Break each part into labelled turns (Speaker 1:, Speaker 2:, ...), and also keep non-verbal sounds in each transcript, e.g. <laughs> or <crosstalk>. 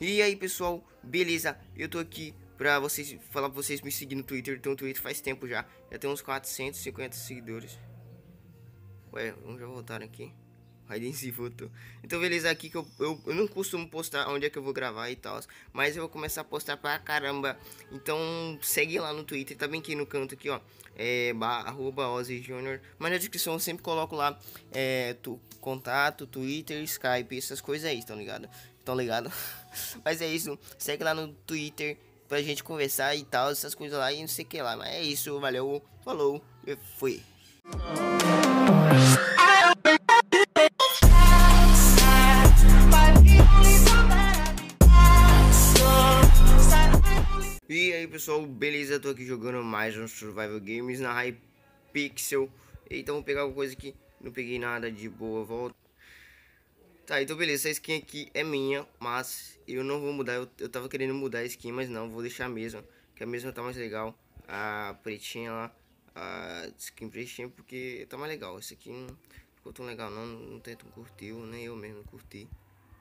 Speaker 1: E aí pessoal, beleza? Eu tô aqui pra vocês falar pra vocês me seguir no Twitter. Então o Twitter faz tempo já. Já tem uns 450 seguidores. Ué, vamos já voltar aqui. Raiden se voltou. Então beleza, aqui que eu, eu, eu, não costumo postar onde é que eu vou gravar e tal. Mas eu vou começar a postar pra caramba. Então segue lá no Twitter, tá bem aqui no canto aqui, ó. É arroba Ozzy Junior. Mas na descrição eu sempre coloco lá é, tu, contato, Twitter, Skype, essas coisas aí, estão ligado? Estão ligado? <laughs> Mas é isso. Segue lá no Twitter pra gente conversar e tal, essas coisas lá e não sei o que lá. Mas é isso, valeu, falou, e fui. E aí pessoal, beleza? Tô aqui jogando mais um Survival Games na Hypixel Então vou pegar alguma coisa aqui, não peguei nada de boa, volta Tá, então beleza, essa skin aqui é minha, mas eu não vou mudar, eu, eu tava querendo mudar a skin, mas não, vou deixar a mesma Que a mesma tá mais legal, a pretinha lá, a skin pretinha, porque tá mais legal Essa aqui não ficou tão legal não, não tento curtir, nem eu mesmo curti,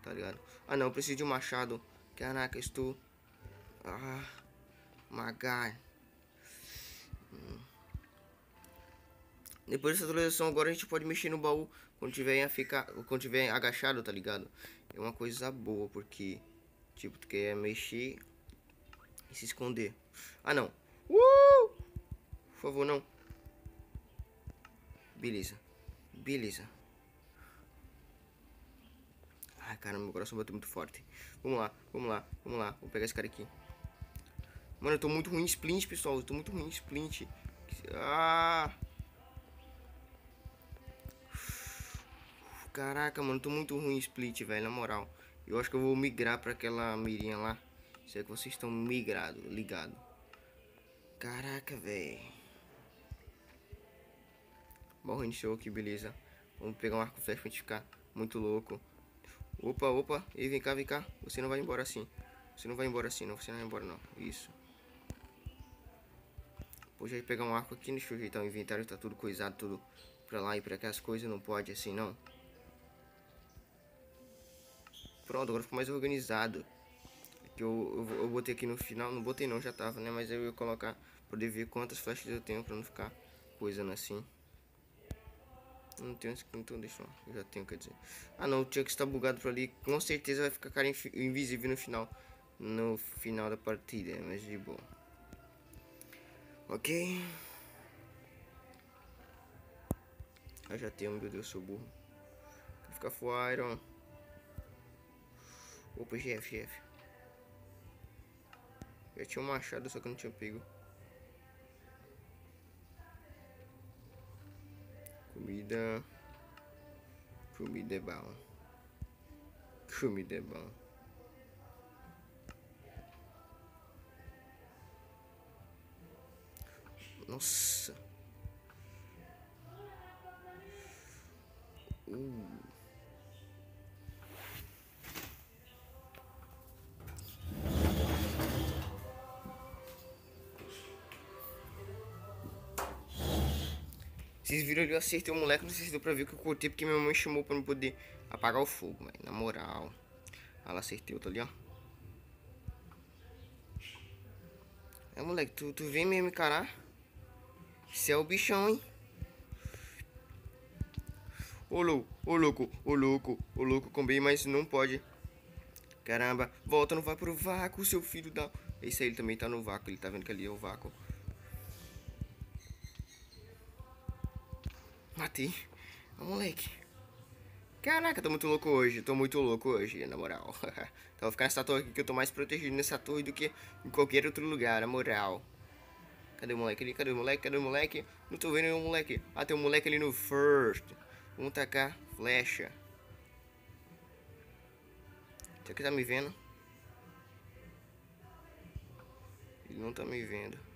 Speaker 1: tá ligado? Ah não, eu preciso de um machado, caraca, estou... Ah... Magai. Hum. Depois dessa atualização agora a gente pode mexer no baú quando tiver, ficar, quando tiver agachado, tá ligado? É uma coisa boa, porque tipo, tu quer mexer e se esconder. Ah não. Uh! Por favor, não. Beleza. Beleza. Ai, caramba, meu coração bateu muito forte. Vamos lá, vamos lá, vamos lá. Vou pegar esse cara aqui. Mano, eu tô muito ruim em splint, pessoal. Eu tô muito ruim em splint. Ah! Caraca, mano, tô muito ruim em split, velho, na moral. Eu acho que eu vou migrar pra aquela mirinha lá. Se é que vocês estão migrado, ligado. Caraca, velho. Bom, show aqui, beleza. Vamos pegar um arco flash pra gente ficar muito louco. Opa, opa. E vem cá, vem cá. Você não vai embora assim. Você não vai embora assim, não. Você não vai embora, não. Isso. Vou já pegar um arco aqui, deixa eu ajeitar o inventário, tá tudo coisado, tudo pra lá e pra cá, as coisas não pode assim não. Pronto, agora ficou mais organizado. Que eu, eu, eu, botei aqui no final, não botei não, já tava, né? Mas eu ia colocar, poder ver quantas flechas eu tenho pra não ficar coisando assim. Não tenho então deixa eu, eu já tenho, quer dizer. Ah não, o Chuck está bugado por ali, com certeza vai ficar cara invisível no final. No final da partida, mas de boa. Ok. Eu já tenho, meu Deus, sou burro. Ficar for Iron. Opa, GF, GF. Já tinha um machado, só que não tinha pego. Comida. Comida é bom. Comida é bom. Nossa. Uh. Vocês viram ali, eu acertei o moleque, não sei se deu pra ver que eu cortei porque minha mãe chamou pra não poder apagar o fogo, mas na moral. Ela acertei outro ali, ó. É, moleque, tu, tu vem mesmo encarar? Você é o bichão, hein? Ô louco, ô louco, ô louco, ô louco, combei, mas não pode. Caramba, volta, não vai pro vácuo, seu filho da... Esse aí ele também tá no vácuo, ele tá vendo que ali é o vácuo. Matei. Ô, moleque. Caraca, tô muito louco hoje, tô muito louco hoje, na moral. <laughs> então vou ficar nessa torre aqui que eu tô mais protegido nessa torre do que em qualquer outro lugar, na moral. Cadê o moleque ali? Cadê o moleque? Cadê o moleque? Não tô vendo nenhum moleque. Ah, tem um moleque ali no first. Vamos tacar flecha. Será que tá me vendo? Ele não tá me vendo.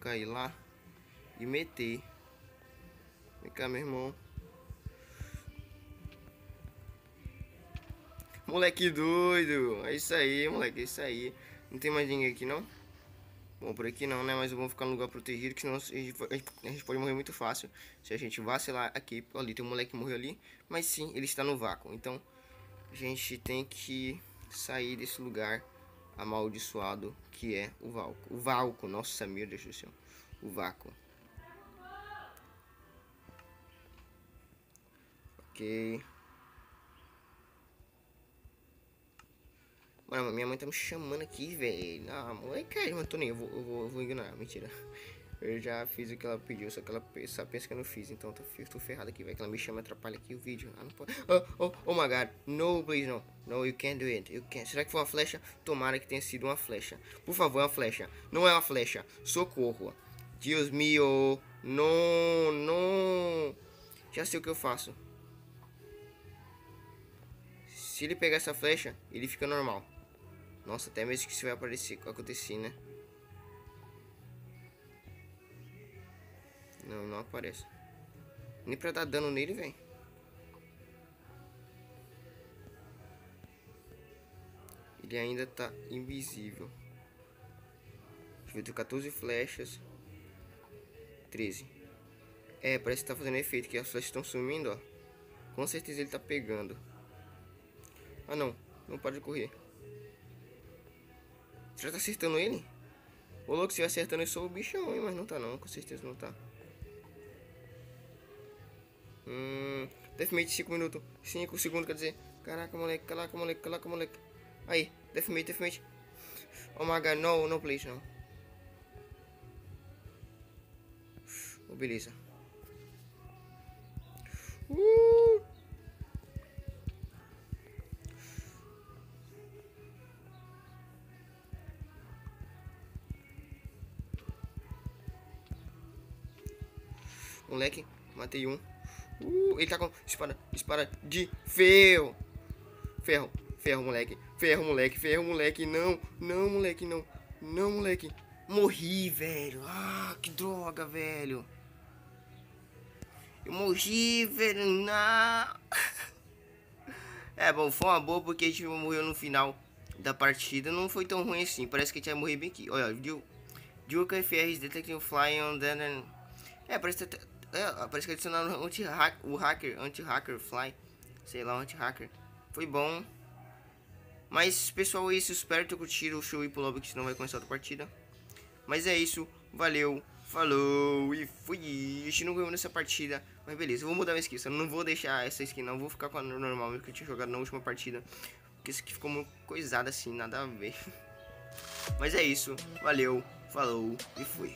Speaker 1: Cair lá e meter. Vem cá, meu irmão. Moleque doido. É isso aí, moleque. É isso aí. Não tem mais ninguém aqui, não? Bom, por aqui não, né? Mas vamos ficar no lugar protegido, que senão a gente, a gente pode morrer muito fácil. Se a gente vacilar aqui, ali tem um moleque que morreu ali. Mas sim, ele está no vácuo. Então, a gente tem que sair desse lugar amaldiçoado que é o Valco. O Valco, nossa, meu Deus do céu. O vácuo. Ok. Mano, minha mãe tá me chamando aqui, velho. Ah, cara, mas tô nem, eu vou, eu vou, eu vou ignorar, mentira. Eu já fiz o que ela pediu, só que ela só pensa que eu não fiz, então tô, tô ferrado aqui, velho. Que ela me chama e atrapalha aqui o vídeo. Ah, não pode. Oh, oh, oh my god. No, please, no. No, you can't do it. You can't. Será que foi uma flecha? Tomara que tenha sido uma flecha. Por favor, é uma flecha. Não é uma flecha. Socorro. Deus meu. Não, não. Já sei o que eu faço. Se ele pegar essa flecha, ele fica normal. Nossa, até mesmo que isso vai aparecer, acontecer, né? Não, não aparece. Nem pra dar dano nele, velho. Ele ainda tá invisível. Eu ver, 14 flechas. 13. É, parece que tá fazendo efeito, que as flechas estão sumindo, ó. Com certeza ele tá pegando. Ah, não. Não pode correr. Já tá acertando ele? Ô louco, se eu acertando eu sou o bichão, hein? Mas não tá não, com certeza não tá. Hum. Deathmate 5 minutos. 5 segundos, quer dizer. Caraca, moleque, caraca, moleque, caraca, moleque. Aí, Deathmate, Deathmate. Oh my god, no, no please, não. Oh, beleza. Uh! Moleque, matei um. Uh, ele tá com espada, espada de ferro. Ferro, ferro, moleque. Ferro, moleque, ferro, moleque. Não, não, moleque, não. Não, moleque. Morri, velho. Ah, que droga, velho. Eu morri, velho. Não. <laughs> É, bom, foi uma boa porque a gente morreu no final da partida. Não foi tão ruim assim. Parece que a gente ia morrer bem aqui. Olha? Duke FRs detecting flying on the... É, parece que é, parece que adicionaram anti -hack, o hacker, anti-hacker fly. Sei lá, anti-hacker. Foi bom. Mas, pessoal, é isso. Espero ter curtido o show e pro lobby, que senão vai começar outra partida. Mas é isso. Valeu. Falou e fui. A gente não ganhou nessa partida. Mas beleza, eu vou mudar minha skin. Eu não vou deixar essa skin, não. Vou ficar com a normal que eu tinha jogado na última partida. Porque isso aqui ficou muito coisada assim, nada a ver. <laughs> Mas é isso. Valeu. Falou e fui.